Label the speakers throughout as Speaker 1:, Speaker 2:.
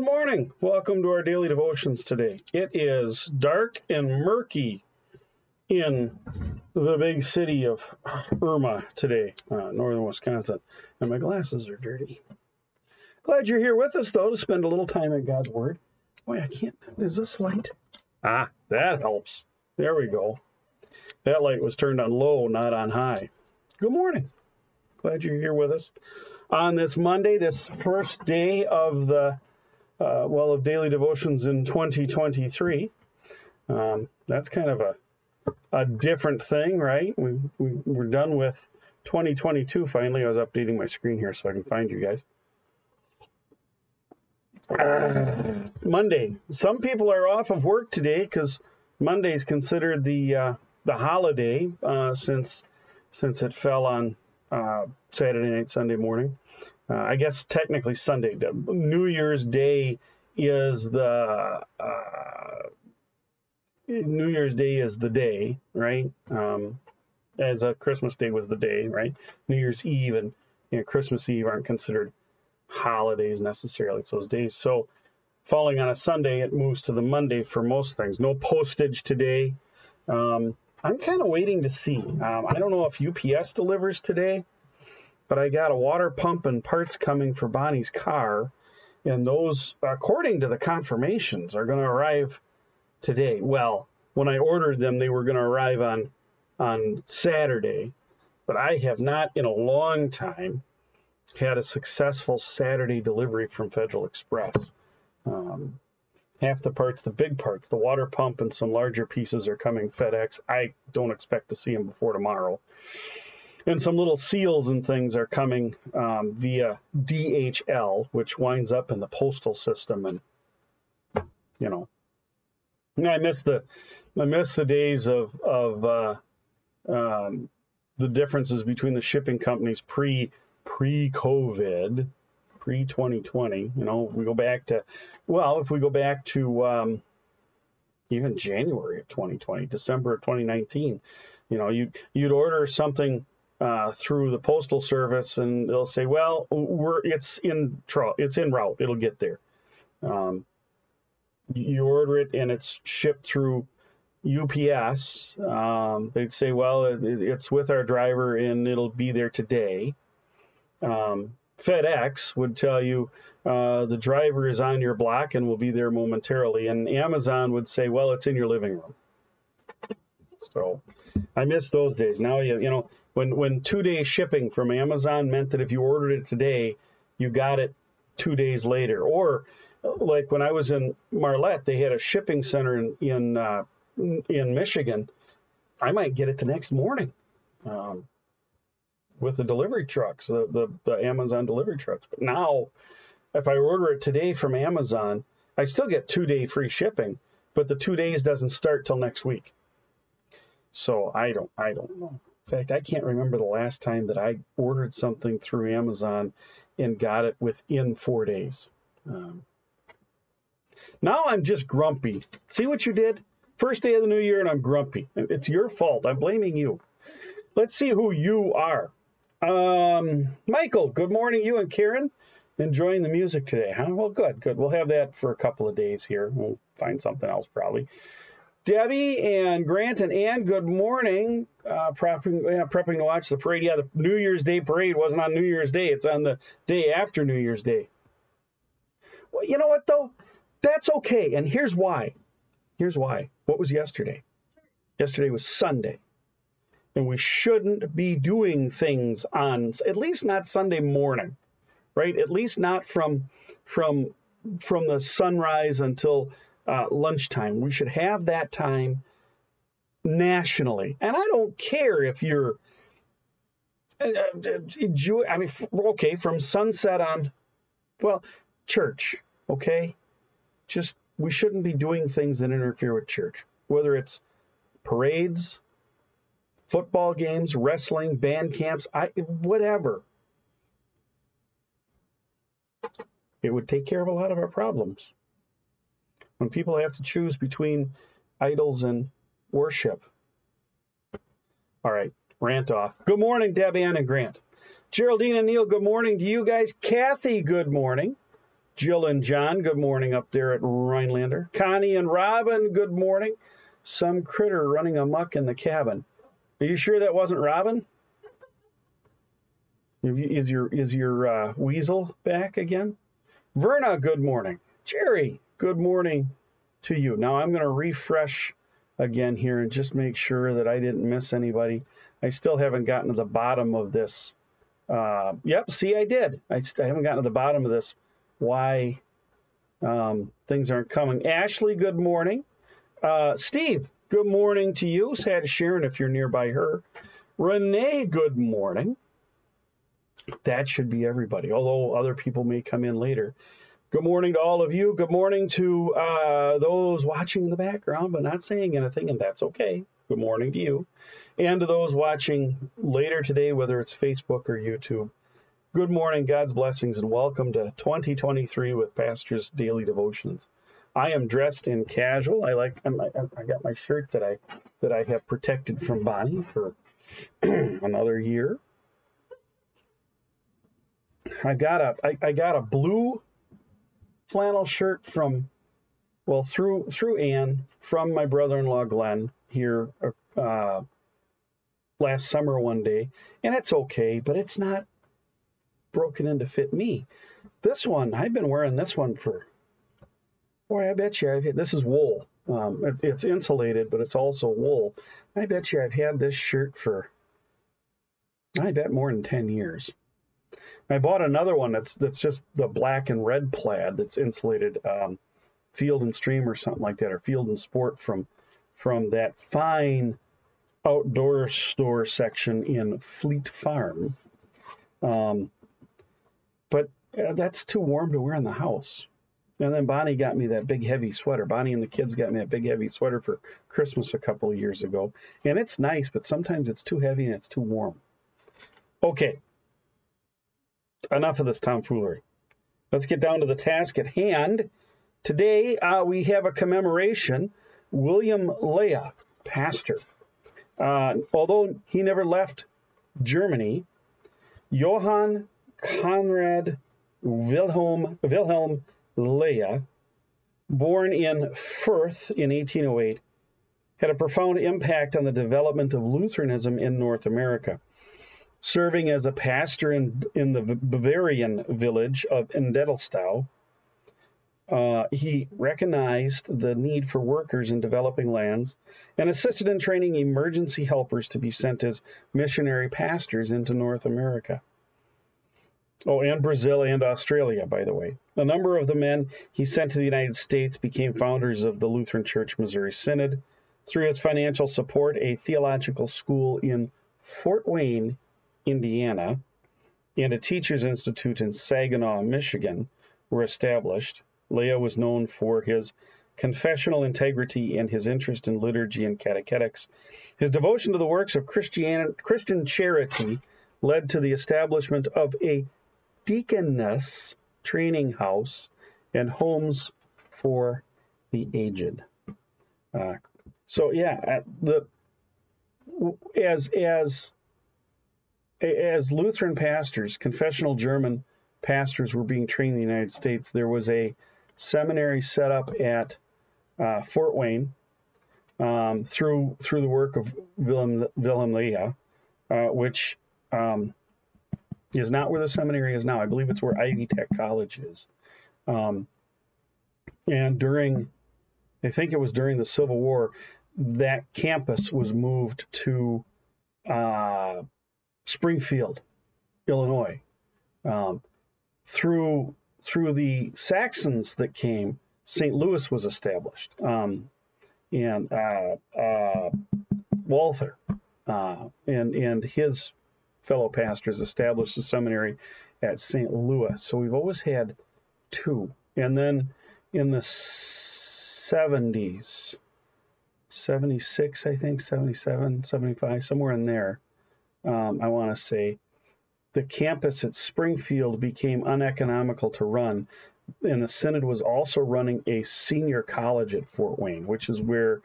Speaker 1: morning. Welcome to our daily devotions today. It is dark and murky in the big city of Irma today, uh, northern Wisconsin, and my glasses are dirty. Glad you're here with us, though, to spend a little time in God's Word. Boy, I can't. Is this light? Ah, that helps. There we go. That light was turned on low, not on high. Good morning. Glad you're here with us on this Monday, this first day of the uh, well of daily devotions in 2023. Um, that's kind of a a different thing, right? We, we we're done with 2022 finally. I was updating my screen here so I can find you guys. Uh, Monday. Some people are off of work today because Monday is considered the uh, the holiday uh, since since it fell on uh, Saturday night, Sunday morning. Uh, I guess technically Sunday. New Year's Day is the uh, New Year's Day is the day, right? Um, as a Christmas Day was the day, right? New Year's Eve and you know, Christmas Eve aren't considered holidays necessarily. It's those days. So falling on a Sunday, it moves to the Monday for most things. No postage today. Um, I'm kind of waiting to see. Um, I don't know if UPS delivers today, but I got a water pump and parts coming for Bonnie's car, and those, according to the confirmations, are going to arrive today. Well, when I ordered them, they were going to arrive on on Saturday, but I have not in a long time had a successful Saturday delivery from Federal Express. Um, half the parts, the big parts, the water pump and some larger pieces are coming FedEx. I don't expect to see them before tomorrow. And some little seals and things are coming um, via DHL, which winds up in the postal system. And, you know, I miss the, I miss the days of, of uh, um, the differences between the shipping companies pre pre COVID pre 2020. You know, we go back to, well, if we go back to um, even January of 2020, December of 2019, you know, you you'd order something uh, through the postal service, and they'll say, well, we're it's in it's in route, it'll get there. Um, you order it and it's shipped through UPS. Um, they'd say, well, it, it's with our driver and it'll be there today. Um, FedEx would tell you uh, the driver is on your block and will be there momentarily. And Amazon would say, well, it's in your living room. So I miss those days. Now you you know when when two day shipping from Amazon meant that if you ordered it today, you got it two days later. Or like when I was in Marlette, they had a shipping center in in, uh, in Michigan. I might get it the next morning. Um, with the delivery trucks, the, the, the Amazon delivery trucks. But now, if I order it today from Amazon, I still get two day free shipping, but the two days doesn't start till next week. So I don't I don't know. In fact, I can't remember the last time that I ordered something through Amazon and got it within four days. Um, now I'm just grumpy. See what you did? First day of the new year and I'm grumpy. It's your fault. I'm blaming you. Let's see who you are. Um, Michael, good morning. You and Karen enjoying the music today, huh? Well, good, good. We'll have that for a couple of days here. We'll find something else probably. Debbie and Grant and Ann, good morning. Uh, prepping, yeah, prepping to watch the parade. Yeah, the New Year's Day parade wasn't on New Year's Day. It's on the day after New Year's Day. Well, you know what though? That's okay. And here's why. Here's why. What was yesterday? Yesterday was Sunday and we shouldn't be doing things on at least not Sunday morning, right? At least not from from from the sunrise until uh, lunchtime. We should have that time nationally, and I don't care if you're. Uh, uh, I mean, okay, from sunset on, well, church, okay? Just, we shouldn't be doing things that interfere with church, whether it's parades, football games, wrestling, band camps, I, whatever. It would take care of a lot of our problems. When people have to choose between idols and worship. All right, rant off. Good morning, Deb Ann and Grant. Geraldine and Neil, good morning to you guys. Kathy, good morning. Jill and John, good morning up there at Rhinelander. Connie and Robin, good morning. Some critter running amuck in the cabin. Are you sure that wasn't Robin? Is your is your uh, weasel back again? Verna, good morning. Jerry, good morning to you. Now I'm going to refresh again here and just make sure that I didn't miss anybody. I still haven't gotten to the bottom of this. Uh, yep, see, I did. I, I, haven't gotten to the bottom of this. Why um, things aren't coming. Ashley, good morning. Uh, Steve, good morning to you. To Sharon if you're nearby her. Renee, good morning. That should be everybody, although other people may come in later. Good morning to all of you. Good morning to uh, those watching in the background but not saying anything, and that's okay. Good morning to you. And to those watching later today, whether it's Facebook or YouTube. Good morning, God's blessings, and welcome to 2023 with Pastor's Daily Devotions. I am dressed in casual. I like I'm, I got my shirt that I that I have protected from Bonnie for another year. I got a I, I got a blue flannel shirt from well through through Ann from my brother-in-law Glenn here uh, last summer one day, and it's okay, but it's not broken in to fit me. This one I've been wearing this one for boy I bet you I've this is wool. Um, it, it's insulated, but it's also wool. I bet you I've had this shirt for I bet more than ten years. I bought another one that's that's just the black and red plaid that's insulated, um, Field and Stream or something like that, or Field and Sport from from that fine outdoor store section in Fleet Farm. Um, but uh, that's too warm to wear in the house. And then Bonnie got me that big heavy sweater. Bonnie and the kids got me that big heavy sweater for Christmas a couple of years ago. And it's nice, but sometimes it's too heavy and it's too warm. Okay, enough of this tomfoolery. Let's get down to the task at hand. Today uh, we have a commemoration. William Loehe, pastor. Uh, although he never left Germany, Johann Conrad Wilhelm, Wilhelm Loehe, born in Fürth in 1808, had a profound impact on the development of Lutheranism in North America serving as a pastor in, in the Bavarian village of Endelstow. Uh, he recognized the need for workers in developing lands and assisted in training emergency helpers to be sent as missionary pastors into North America. Oh, and Brazil and Australia, by the way. A number of the men he sent to the United States became founders of the Lutheran Church Missouri Synod. Through its financial support, a theological school in Fort Wayne Indiana, and a teachers institute in Saginaw, Michigan, were established. Loehe was known for his confessional integrity and his interest in liturgy and catechetics. His devotion to the works of Christian, Christian charity led to the establishment of a deaconess training house and homes for the aged. Uh, so yeah, the as as as Lutheran pastors, confessional German pastors were being trained in the United States, there was a seminary set up at uh, Fort Wayne um, through through the work of Wilhelm, Wilhelm Loehe, uh, which um, is not where the seminary is now. I believe it's where Ivy Tech College is. Um, and during, I think it was during the Civil War, that campus was moved to uh, Springfield, Illinois. Um, through through the Saxons that came, St. Louis was established, um, and uh, uh, Walther uh, and and his fellow pastors established a seminary at St. Louis. So we've always had two, and then in the 70s, 76, I think, 77, 75, somewhere in there um, I want to say, the campus at Springfield became uneconomical to run, and the Synod was also running a senior college at Fort Wayne, which is where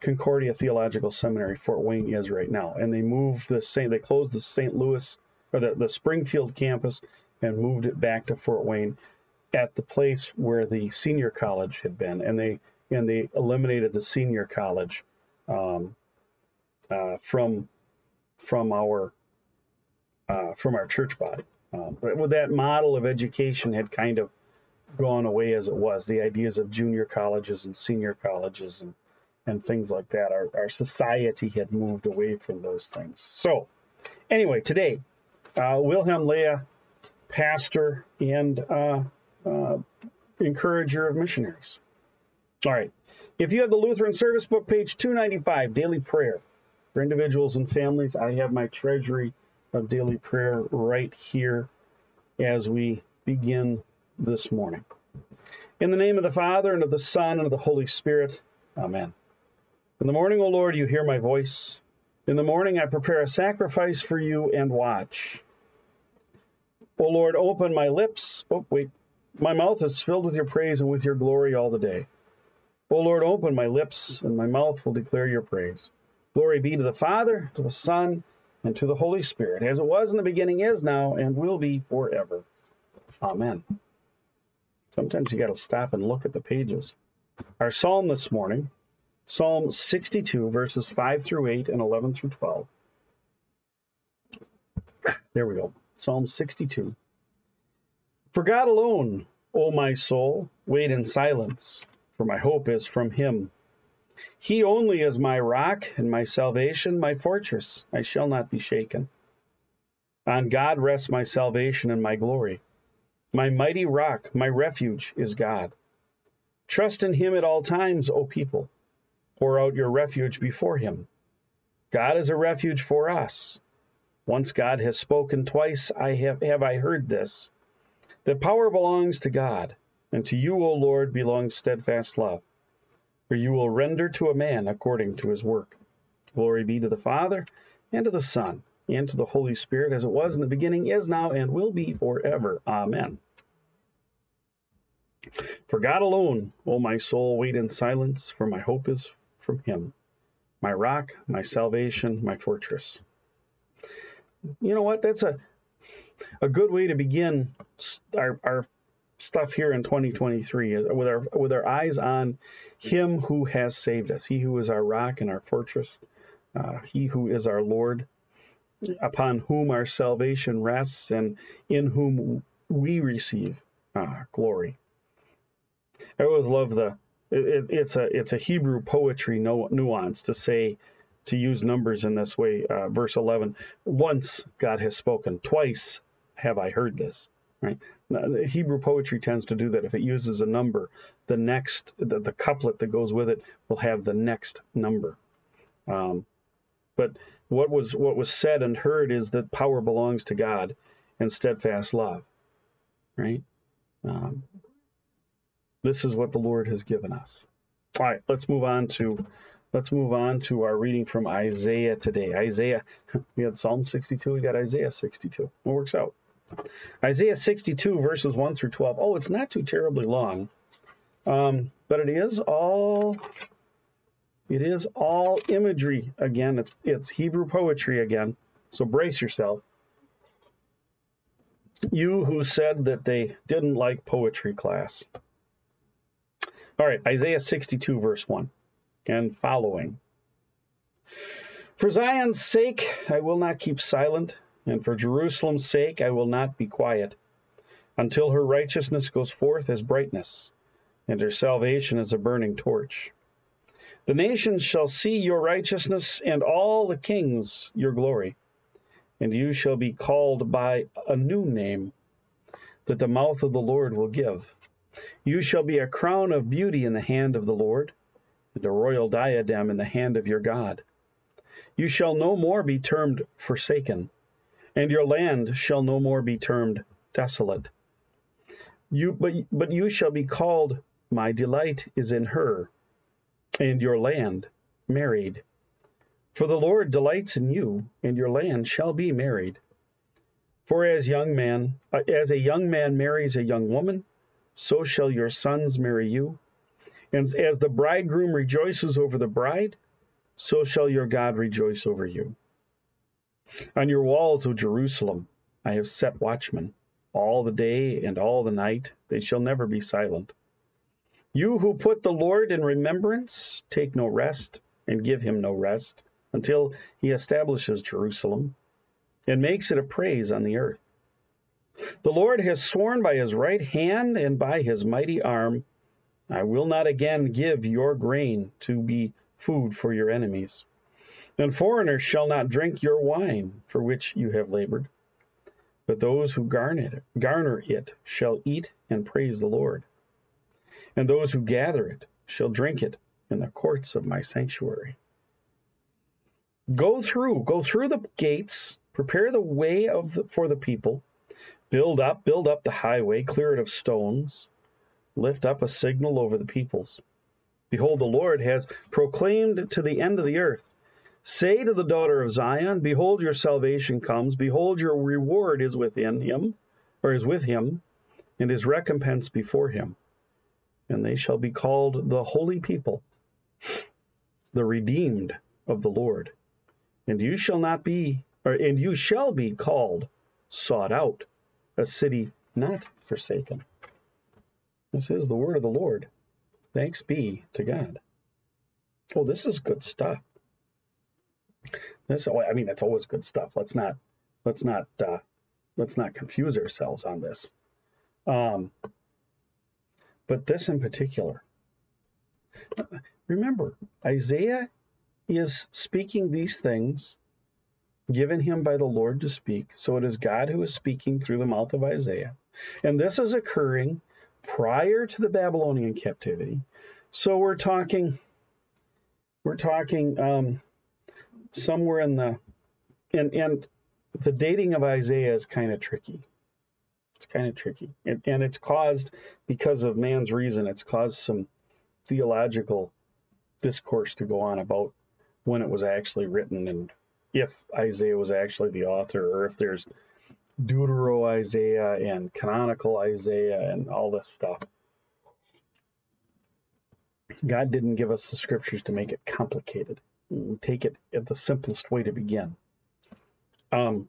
Speaker 1: Concordia Theological Seminary, Fort Wayne, is right now. And they moved the St. They closed the St. Louis or the, the Springfield campus and moved it back to Fort Wayne. at the place where the senior college had been, and they and they eliminated the senior college um, uh, from from our uh, from our church body. Um, but that model of education had kind of gone away as it was. The ideas of junior colleges and senior colleges and and things like that. Our, our society had moved away from those things. So, anyway, today, uh, Wilhelm Loehe, pastor and uh, uh, encourager of missionaries. All right. If you have the Lutheran Service Book, page 295, Daily Prayer for individuals and families, I have my treasury of daily prayer right here as we begin this morning. In the name of the Father, and of the Son, and of the Holy Spirit, Amen. In the morning, O Lord, you hear my voice. In the morning, I prepare a sacrifice for you and watch. O Lord, open my lips. Oh, wait. My mouth is filled with your praise and with your glory all the day. O Lord, open my lips, and my mouth will declare your praise. Glory be to the Father, to the Son, and to the Holy Spirit, as it was in the beginning, is now, and will be forever. Amen. Sometimes you got to stop and look at the pages. Our psalm this morning Psalm 62, verses 5 through 8 and 11 through 12. There we go. Psalm 62. For God alone, O my soul, wait in silence, for my hope is from him. He only is my rock and my salvation, my fortress. I shall not be shaken. On God rests my salvation and my glory. My mighty rock, my refuge is God. Trust in him at all times, O people. Pour out your refuge before him. God is a refuge for us. Once God has spoken, twice I have, have I heard this. The power belongs to God, and to you, O Lord, belongs steadfast love. For you will render to a man according to his work. Glory be to the Father, and to the Son, and to the Holy Spirit, as it was in the beginning, is now, and will be forever. Amen. For God alone, O my soul, wait in silence, for my hope is from him, my rock, my salvation, my fortress. You know what? That's a a good way to begin our, our stuff here in 2023 with our with our eyes on him who has saved us he who is our rock and our fortress uh, he who is our lord upon whom our salvation rests and in whom we receive uh, glory i always love the it, it's a it's a Hebrew poetry no, nuance to say to use numbers in this way. Uh, verse 11: Once God has spoken, twice have I heard this. Right? Hebrew poetry tends to do that. If it uses a number, the next the, the couplet that goes with it will have the next number. Um, but what was what was said and heard is that power belongs to God and steadfast love. Right? Um, this is what the Lord has given us. All right, let's move on to let's move on to our reading from Isaiah today. Isaiah, we had Psalm 62, we got Isaiah 62. It works out. Isaiah 62 verses 1 through 12. Oh, it's not too terribly long, um, but it is all it is all imagery again. It's it's Hebrew poetry again. So brace yourself. You who said that they didn't like poetry class. All right, Isaiah 62, verse 1 and following. For Zion's sake, I will not keep silent, and for Jerusalem's sake, I will not be quiet, until her righteousness goes forth as brightness, and her salvation as a burning torch. The nations shall see your righteousness, and all the kings your glory. And you shall be called by a new name that the mouth of the Lord will give. You shall be a crown of beauty in the hand of the Lord, and a royal diadem in the hand of your God. You shall no more be termed forsaken, and your land shall no more be termed desolate. You, but, but you shall be called, My delight is in her, and your land married. For the Lord delights in you, and your land shall be married. For as young man, uh, as a young man marries a young woman, so shall your sons marry you. And as the bridegroom rejoices over the bride, so shall your God rejoice over you. On your walls, O Jerusalem, I have set watchmen. all the day and all the night. They shall never be silent. You who put the Lord in remembrance, take no rest and give him no rest until he establishes Jerusalem and makes it a praise on the earth. The Lord has sworn by his right hand and by his mighty arm, I will not again give your grain to be food for your enemies. And foreigners shall not drink your wine for which you have labored. But those who garner it, garner it shall eat and praise the Lord. And those who gather it shall drink it in the courts of my sanctuary. Go through, go through the gates, prepare the way of the, for the people, build up, build up the highway, clear it of stones, lift up a signal over the peoples. Behold, the Lord has proclaimed to the end of the earth. Say to the daughter of Zion, Behold, your salvation comes. Behold, your reward is within him, or is with him, and his recompense before him. And they shall be called the holy people, the redeemed of the Lord and you shall not be, or, and you shall be called sought out, a city not forsaken. This is the word of the Lord. Thanks be to God. Oh, this is good stuff. This, I mean, it's always good stuff. Let's not, let's not, uh, let's not confuse ourselves on this. Um, but this in particular, remember, Isaiah is speaking these things given him by the Lord to speak. So it is God who is speaking through the mouth of Isaiah. And this is occurring prior to the Babylonian captivity. So we're talking, we're talking um, somewhere in the, and, and the dating of Isaiah is kind of tricky. It's kind of tricky. And, and it's caused, because of man's reason, it's caused some theological discourse to go on about when it was actually written and if Isaiah was actually the author or if there's Deutero Isaiah and canonical Isaiah and all this stuff. God didn't give us the scriptures to make it complicated. We take it at the simplest way to begin. Um,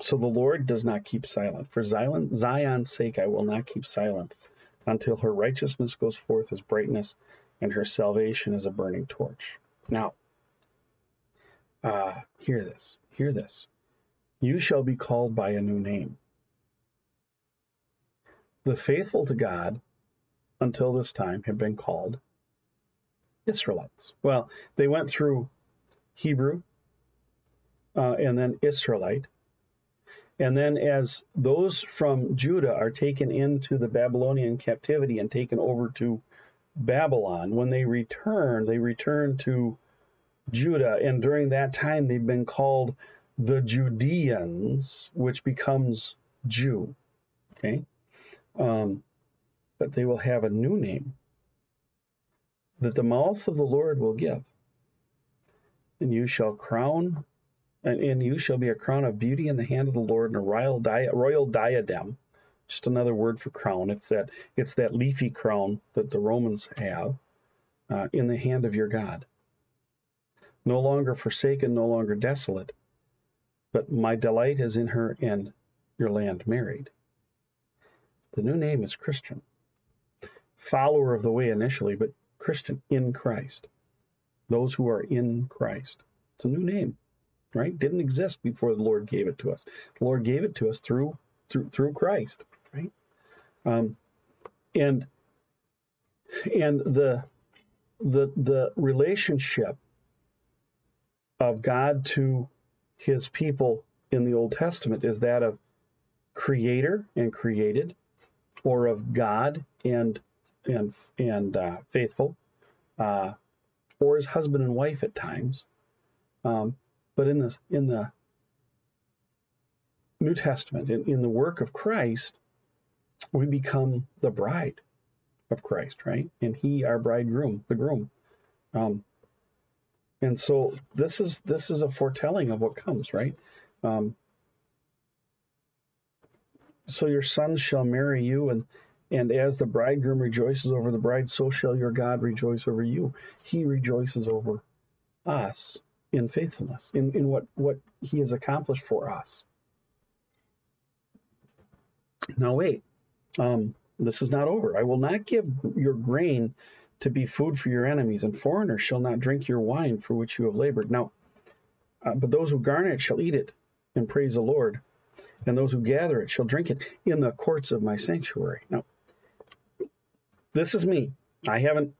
Speaker 1: so the Lord does not keep silent. For Zion, Zion's sake, I will not keep silent until her righteousness goes forth as brightness and her salvation as a burning torch. Now, uh, hear this, hear this. You shall be called by a new name. The faithful to God until this time have been called Israelites. Well, they went through Hebrew uh, and then Israelite. And then, as those from Judah are taken into the Babylonian captivity and taken over to Babylon, when they return, they return to Judah. And during that time, they've been called the Judeans, which becomes Jew. Okay? Um, but they will have a new name that the mouth of the Lord will give. And you shall crown, and, and you shall be a crown of beauty in the hand of the Lord and a royal, di- royal diadem just another word for crown. It's that it's that leafy crown that the Romans have uh, in the hand of your God. No longer forsaken, no longer desolate, but my delight is in her and your land married. The new name is Christian. Follower of the way initially, but Christian in Christ. Those who are in Christ. It's a new name, right? Didn't exist before the Lord gave it to us. The Lord gave it to us through through through Christ right? Um, and and the the the relationship of God to His people in the Old Testament is that of creator and created, or of God and and and uh, faithful, uh, or as husband and wife at times. Um, but in the in the New Testament, in, in the work of Christ, we become the bride of Christ, right? And he, our bridegroom, the groom. Um, and so this is this is a foretelling of what comes, right? Um, so your sons shall marry you, and and as the bridegroom rejoices over the bride, so shall your God rejoice over you. He rejoices over us in faithfulness, in, in what, what he has accomplished for us. Now, wait, um, this is not over. I will not give your grain to be food for your enemies, and foreigners shall not drink your wine for which you have labored. Now, uh, but those who garner it shall eat it and praise the Lord, and those who gather it shall drink it in the courts of my sanctuary. Now, this is me. I haven't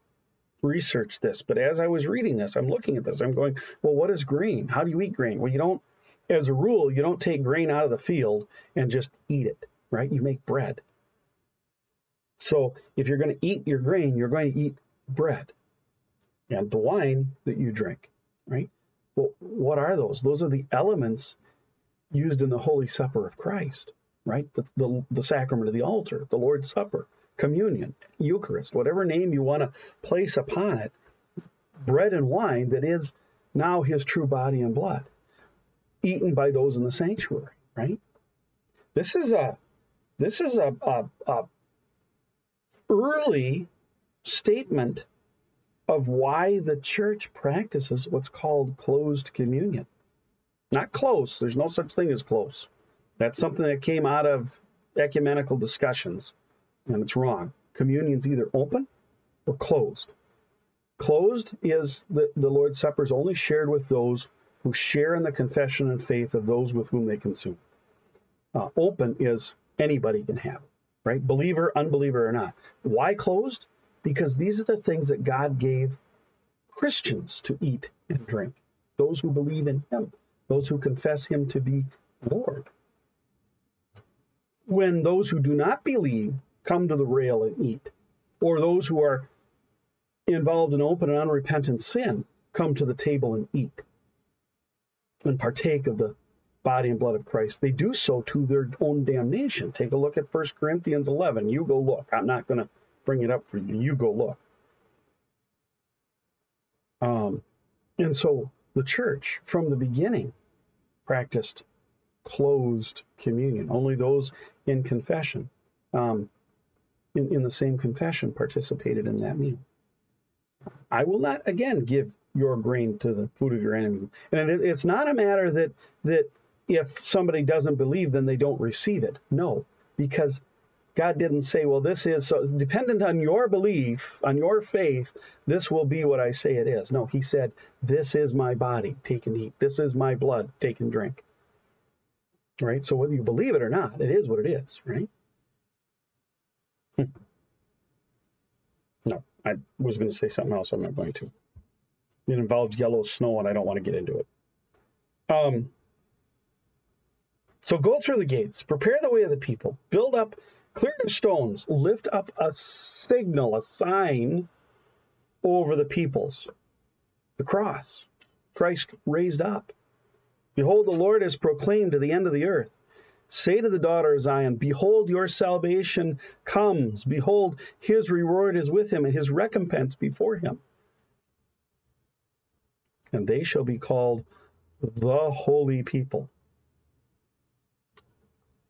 Speaker 1: researched this, but as I was reading this, I'm looking at this. I'm going, well, what is grain? How do you eat grain? Well, you don't, as a rule, you don't take grain out of the field and just eat it, right? You make bread. So if you're going to eat your grain, you're going to eat bread and the wine that you drink, right? Well, what are those? Those are the elements used in the Holy Supper of Christ, right? The, the, the sacrament of the altar, the Lord's Supper, communion, Eucharist, whatever name you want to place upon it, bread and wine that is now his true body and blood, eaten by those in the sanctuary, right? This is a this is a, a, a early statement of why the church practices what's called closed communion. Not close, there's no such thing as close. That's something that came out of ecumenical discussions, and it's wrong. Communion's either open or closed. Closed is that the Lord's Supper is only shared with those who share in the confession and faith of those with whom they consume. Uh, open is anybody can have, right? Believer, unbeliever, or not. Why closed? because these are the things that God gave Christians to eat and drink. Those who believe in Him, those who confess Him to be Lord. When those who do not believe come to the rail and eat, or those who are involved in open and unrepentant sin come to the table and eat and partake of the body and blood of Christ, they do so to their own damnation. Take a look at 1 Corinthians 11. You go look. I'm not going to bring it up for you. You go look. Um, and so the church, from the beginning, practiced closed communion. Only those in confession, um, in, in the same confession, participated in that meal. I will not again give your grain to the food of your enemy. And it, it's not a matter that that if somebody doesn't believe, then they don't receive it. No, because God didn't say, well, this is so dependent on your belief, on your faith, this will be what I say it is. No, he said, this is my body, take and eat. This is my blood, take and drink. Right? So whether you believe it or not, it is what it is, right? Hmm. No, I was going to say something else. I'm not going to. It involves yellow snow, and I don't want to get into it. Um, so go through the gates, prepare the way of the people, build up Clear the stones, lift up a signal, a sign over the peoples. The cross, Christ raised up. Behold, the Lord has proclaimed to the end of the earth. Say to the daughter of Zion, Behold, your salvation comes. Behold, his reward is with him, and his recompense before him. And they shall be called the holy people.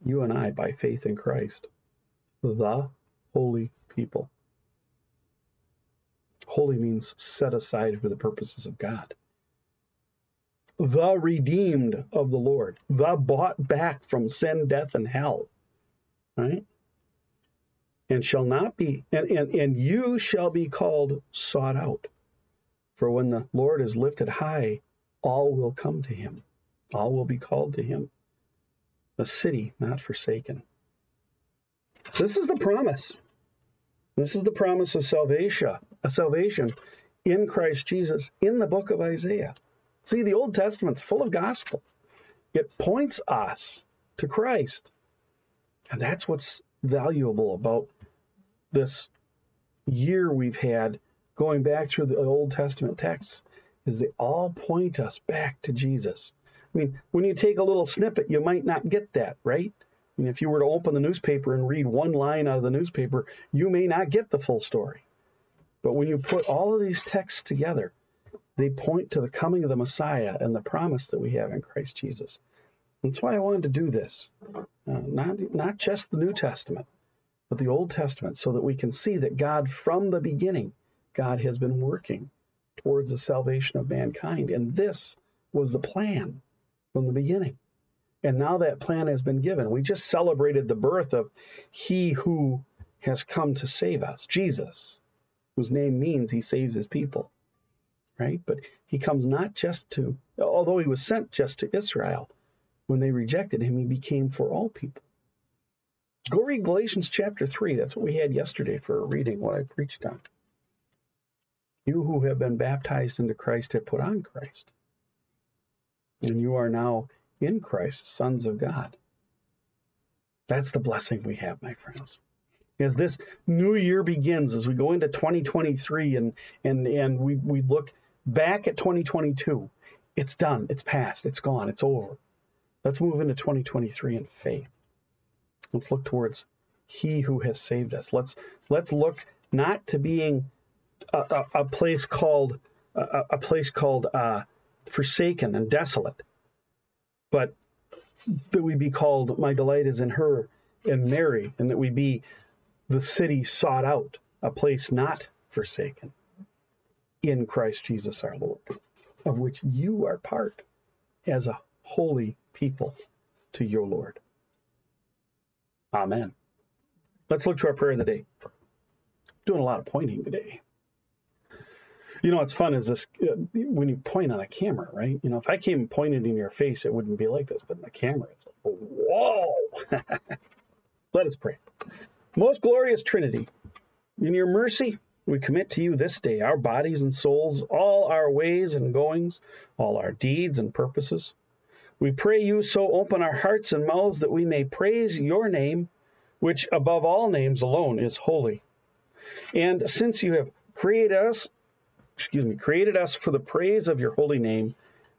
Speaker 1: You and I, by faith in Christ the holy people. Holy means set aside for the purposes of God. The redeemed of the Lord, the bought back from sin, death, and hell. Right? And shall not be, and, and, and you shall be called sought out. For when the Lord is lifted high, all will come to him. All will be called to him. A city not forsaken. This is the promise. This is the promise of salvation, a salvation in Christ Jesus in the book of Isaiah. See, the Old Testament's full of gospel. It points us to Christ. And that's what's valuable about this year we've had going back through the Old Testament texts is they all point us back to Jesus. I mean, when you take a little snippet, you might not get that, right? And if you were to open the newspaper and read one line out of the newspaper, you may not get the full story. But when you put all of these texts together, they point to the coming of the Messiah and the promise that we have in Christ Jesus. That's why I wanted to do this. Uh, not, not just the New Testament, but the Old Testament, so that we can see that God, from the beginning, God has been working towards the salvation of mankind. And this was the plan from the beginning. And now that plan has been given. We just celebrated the birth of He who has come to save us, Jesus, whose name means He saves His people. Right? But He comes not just to, although He was sent just to Israel, when they rejected Him, He became for all people. Go read Galatians chapter 3. That's what we had yesterday for a reading, what I preached on. You who have been baptized into Christ have put on Christ. And you are now in Christ, sons of God. That's the blessing we have, my friends. As this new year begins, as we go into 2023 and and and we, we look back at 2022, it's done, it's past, it's gone, it's over. Let's move into 2023 in faith. Let's look towards He who has saved us. Let's let's look not to being a, a, a place called a, a place called uh, forsaken and desolate, but that we be called, My delight is in her and Mary, and that we be the city sought out, a place not forsaken in Christ Jesus our Lord, of which you are part as a holy people to your Lord. Amen. Let's look to our prayer of the day. Doing a lot of pointing today. You know what's fun is this uh, when you point on a camera, right? You know, if I came and pointed in your face, it wouldn't be like this, but in the camera, it's like, whoa. Let us pray. Most glorious Trinity, in your mercy, we commit to you this day our bodies and souls, all our ways and goings, all our deeds and purposes. We pray you so open our hearts and mouths that we may praise your name, which above all names alone is holy. And since you have created us excuse me, created us for the praise of your holy name.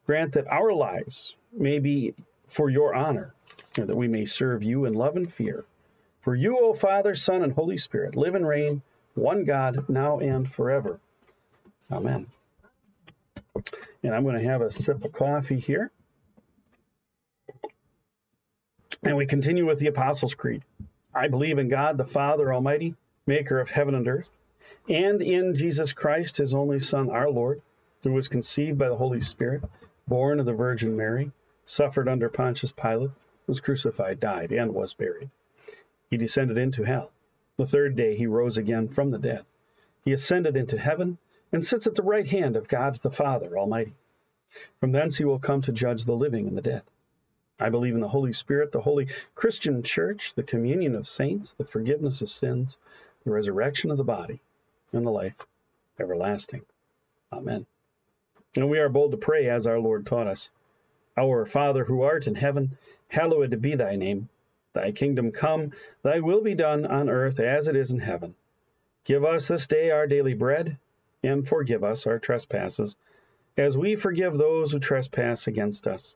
Speaker 1: Grant that our lives may be for your honor, and that we may serve you in love and fear. For you, O Father, Son, and Holy Spirit, live and reign, one God, now and forever. Amen. And I'm going to have a sip of coffee here. And we continue with the Apostles' Creed. I believe in God, the Father Almighty, maker of heaven and earth and in Jesus Christ, his only Son, our Lord, who was conceived by the Holy Spirit, born of the Virgin Mary, suffered under Pontius Pilate, was crucified, died, and was buried. He descended into hell. The third day he rose again from the dead. He ascended into heaven and sits at the right hand of God the Father Almighty. From thence he will come to judge the living and the dead. I believe in the Holy Spirit, the holy Christian church, the communion of saints, the forgiveness of sins, the resurrection of the body, and the life everlasting. Amen. And we are bold to pray as our Lord taught us. Our Father who art in heaven, hallowed be thy name. Thy kingdom come, thy will be done on earth as it is in heaven. Give us this day our daily bread, and forgive us our trespasses, as we forgive those who trespass against us.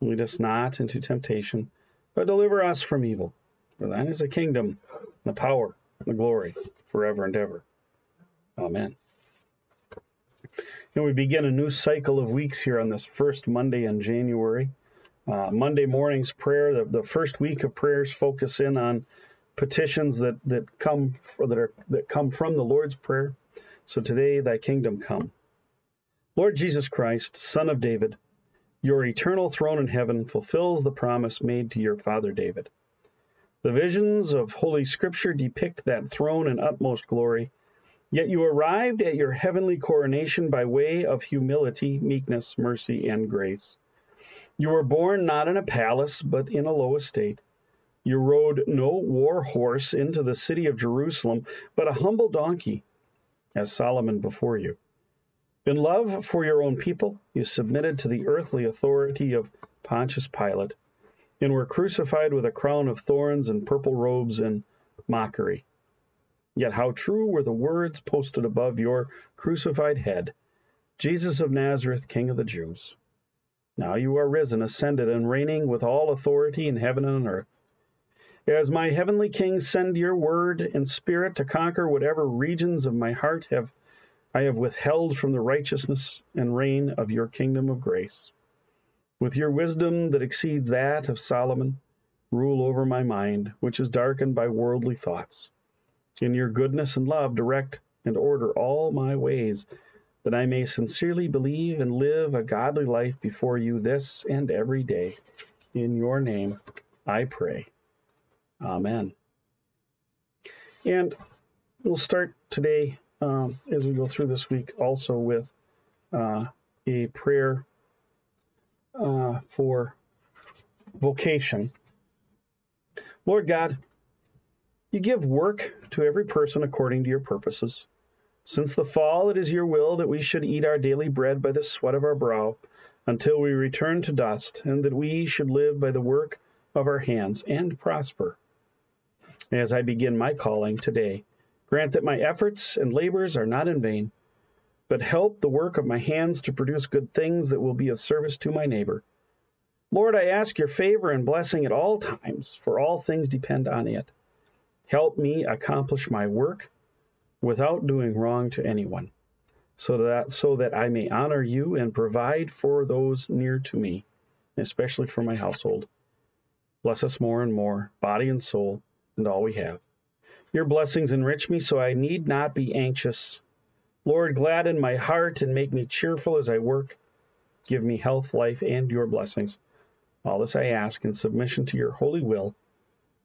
Speaker 1: Lead us not into temptation, but deliver us from evil. For thine is the kingdom, the power, and the glory, forever and ever. Amen. And we begin a new cycle of weeks here on this first Monday in January. Uh, Monday morning's prayer, the, the first week of prayers focus in on petitions that, that come that are that come from the Lord's Prayer. So today, thy kingdom come. Lord Jesus Christ, Son of David, your eternal throne in heaven fulfills the promise made to your father David. The visions of Holy Scripture depict that throne in utmost glory Yet you arrived at your heavenly coronation by way of humility, meekness, mercy, and grace. You were born not in a palace, but in a low estate. You rode no war horse into the city of Jerusalem, but a humble donkey, as Solomon before you. In love for your own people, you submitted to the earthly authority of Pontius Pilate, and were crucified with a crown of thorns and purple robes and mockery. Yet how true were the words posted above your crucified head Jesus of Nazareth, King of the Jews. Now you are risen, ascended, and reigning with all authority in heaven and on earth. As my heavenly King, send your word and spirit to conquer whatever regions of my heart have I have withheld from the righteousness and reign of your kingdom of grace. With your wisdom that exceeds that of Solomon, rule over my mind, which is darkened by worldly thoughts. In your goodness and love, direct and order all my ways, that I may sincerely believe and live a godly life before you this and every day. In your name I pray. Amen. And we'll start today um, as we go through this week also with uh, a prayer uh, for vocation. Lord God, you give work to every person according to your purposes. Since the fall, it is your will that we should eat our daily bread by the sweat of our brow until we return to dust, and that we should live by the work of our hands and prosper. As I begin my calling today, grant that my efforts and labors are not in vain, but help the work of my hands to produce good things that will be of service to my neighbor. Lord, I ask your favor and blessing at all times, for all things depend on it. Help me accomplish my work without doing wrong to anyone, so that so that I may honor you and provide for those near to me, especially for my household. Bless us more and more, body and soul, and all we have. Your blessings enrich me so I need not be anxious. Lord, gladden my heart and make me cheerful as I work. Give me health, life, and your blessings. All this I ask in submission to your holy will.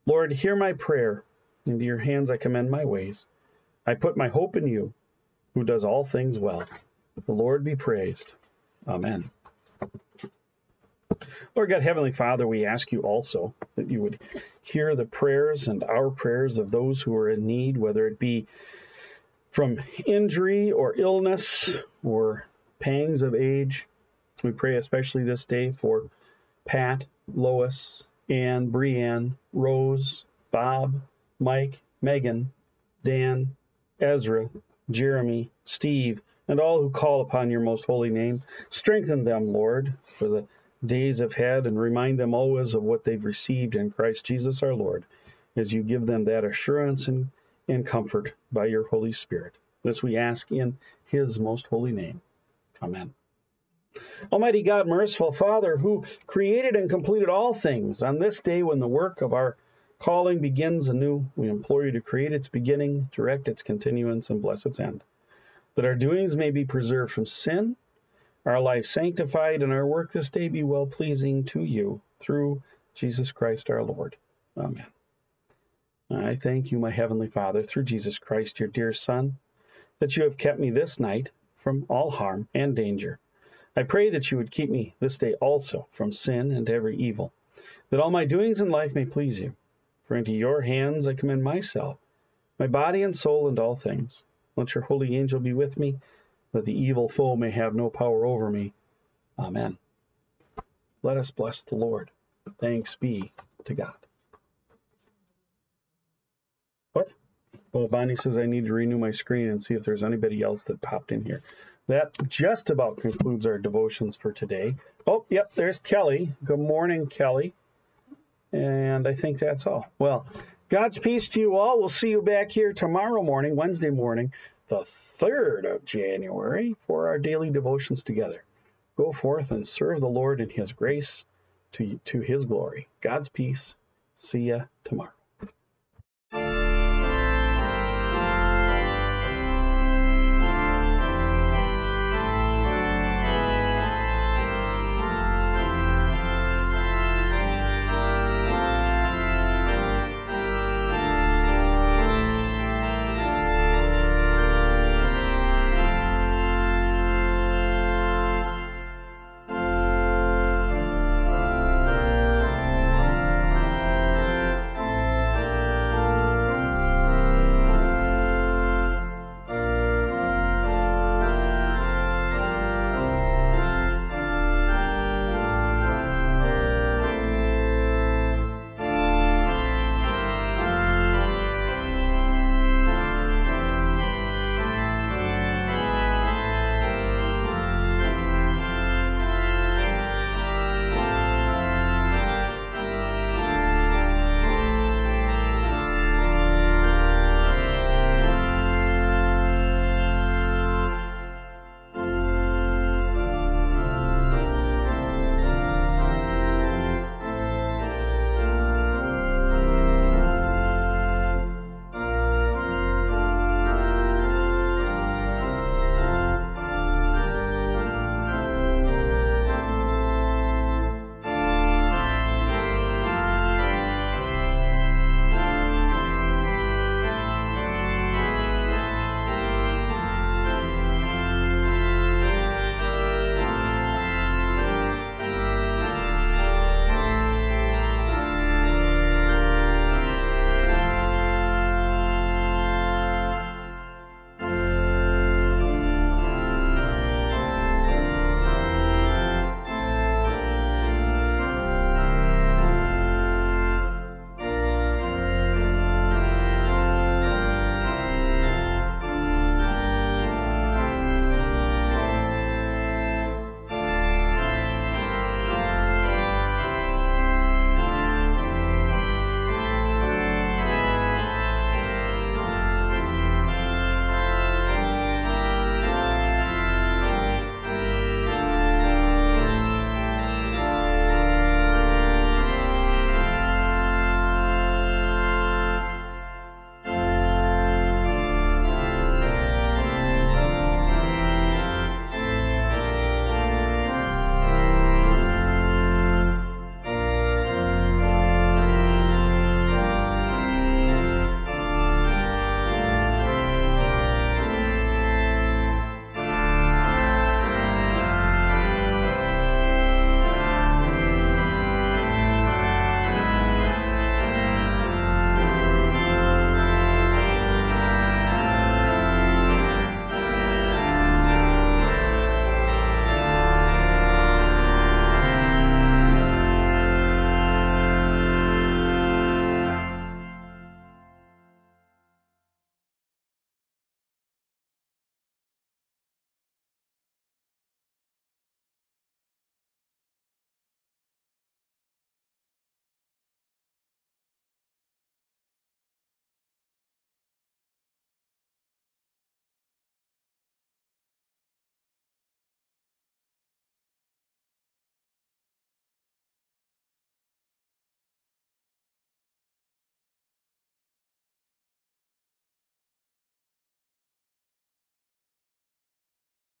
Speaker 1: Lord, hear my prayer. Into your hands I commend my ways. I put my hope in you, who does all things well. The Lord be praised. Amen. Lord God, Heavenly Father, we ask you also that you would hear the prayers and our prayers of those who are in need, whether it be from injury or illness or pangs of age. We pray especially this day for Pat, Lois, Anne, Brianne, Rose, Bob, Mike, Megan, Dan, Ezra, Jeremy, Steve, and all who call upon your most holy name. Strengthen them, Lord, for the days ahead and remind them always of what they've received in Christ Jesus our Lord, as you give them that assurance and, and comfort by your Holy Spirit. This we ask in his most holy name. Amen. Almighty God, merciful Father, who created and completed all things, on this day when the work of our calling begins anew, we implore you to create its beginning, direct its continuance, and bless its end, that our doings may be preserved from sin our life sanctified, and our work this day be well pleasing to you through Jesus Christ our Lord. Amen. I thank you, my Heavenly Father, through Jesus Christ, your dear Son, that you have kept me this night from all harm and danger. I pray that you would keep me this day also from sin and every evil, that all my doings in life may please you. For into your hands I commend myself, my body and soul, and all things. Let your holy angel be with me that the evil foe may have no power over me. Amen. Let us bless the Lord. Thanks be to God. What? Well, Bonnie says I need to renew my screen and see if there's anybody else that popped in here. That just about concludes our devotions for today. Oh, yep, there's Kelly. Good morning, Kelly. And I think that's all. Well, God's peace to you all. We'll see you back here tomorrow morning, Wednesday morning, the 3rd of January for our daily devotions together. Go forth and serve the Lord in His grace to, to His glory. God's peace. See ya tomorrow.